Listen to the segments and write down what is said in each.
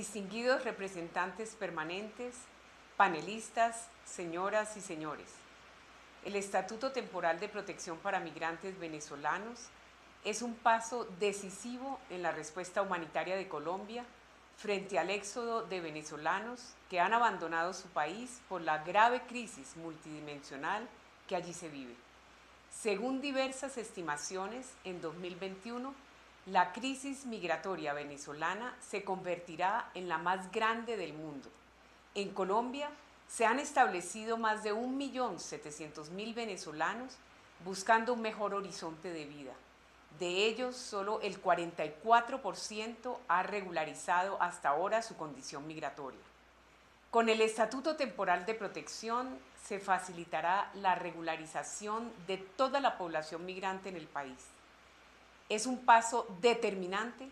distinguidos representantes permanentes, panelistas, señoras y señores. El Estatuto Temporal de Protección para Migrantes Venezolanos es un paso decisivo en la respuesta humanitaria de Colombia frente al éxodo de venezolanos que han abandonado su país por la grave crisis multidimensional que allí se vive. Según diversas estimaciones, en 2021 la crisis migratoria venezolana se convertirá en la más grande del mundo. En Colombia se han establecido más de 1.700.000 venezolanos buscando un mejor horizonte de vida. De ellos, solo el 44% ha regularizado hasta ahora su condición migratoria. Con el Estatuto Temporal de Protección se facilitará la regularización de toda la población migrante en el país. Es un paso determinante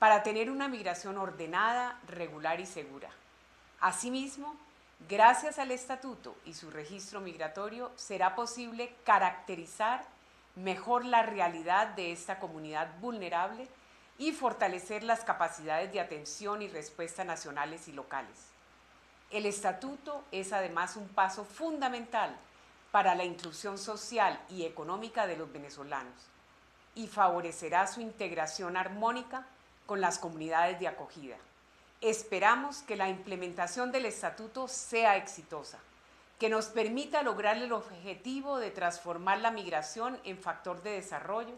para tener una migración ordenada, regular y segura. Asimismo, gracias al estatuto y su registro migratorio, será posible caracterizar mejor la realidad de esta comunidad vulnerable y fortalecer las capacidades de atención y respuesta nacionales y locales. El estatuto es además un paso fundamental para la inclusión social y económica de los venezolanos y favorecerá su integración armónica con las comunidades de acogida. Esperamos que la implementación del estatuto sea exitosa que nos permita lograr el objetivo de transformar la migración en factor de desarrollo,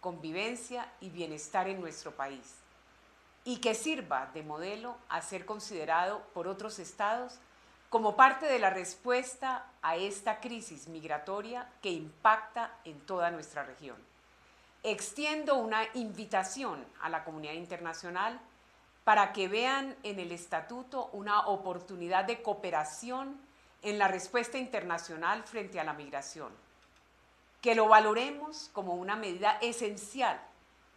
convivencia y bienestar en nuestro país, y que sirva de modelo a ser considerado por otros estados como parte de la respuesta a esta crisis migratoria que impacta en toda nuestra región. Extiendo una invitación a la comunidad internacional para que vean en el estatuto una oportunidad de cooperación en la respuesta internacional frente a la migración, que lo valoremos como una medida esencial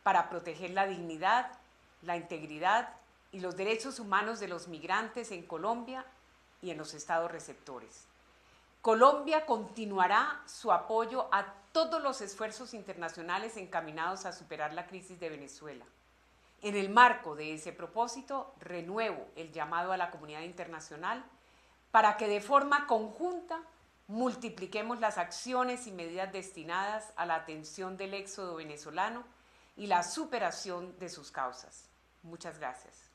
para proteger la dignidad, la integridad y los derechos humanos de los migrantes en Colombia y en los estados receptores. Colombia continuará su apoyo a todos los esfuerzos internacionales encaminados a superar la crisis de Venezuela. En el marco de ese propósito, renuevo el llamado a la comunidad internacional para que de forma conjunta multipliquemos las acciones y medidas destinadas a la atención del éxodo venezolano y la superación de sus causas. Muchas gracias.